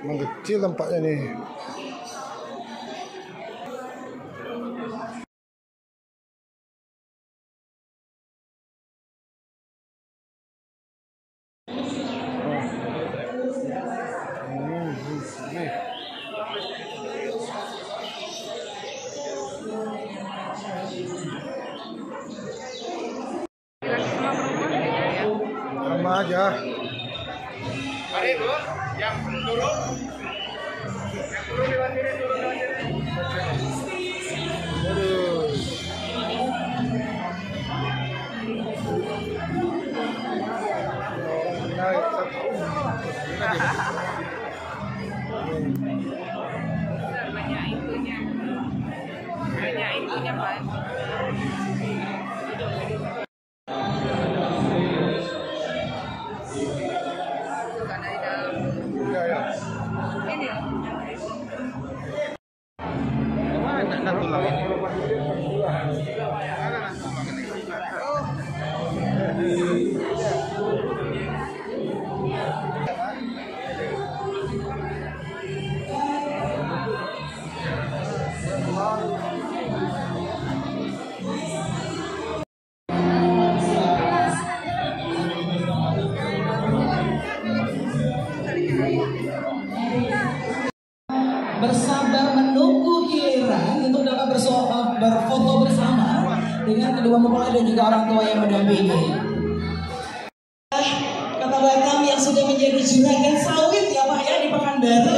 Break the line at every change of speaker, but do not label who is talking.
Mengecil tempatnya nih. Sama aja.
Mari bu, yang turun, yang turun lewat sini, turun lewat sini.
Aduh. Naik satu.
banyak itunya banyak itunya pak
tulang ini? Mana
bersabar menunggu giliran untuk dapat berfoto bersama dengan kedua mempelai dan juga orang tua yang mendampingi. Kata Batam yang sudah menjadi juragan sawit ya Pak ya di Pekanbaru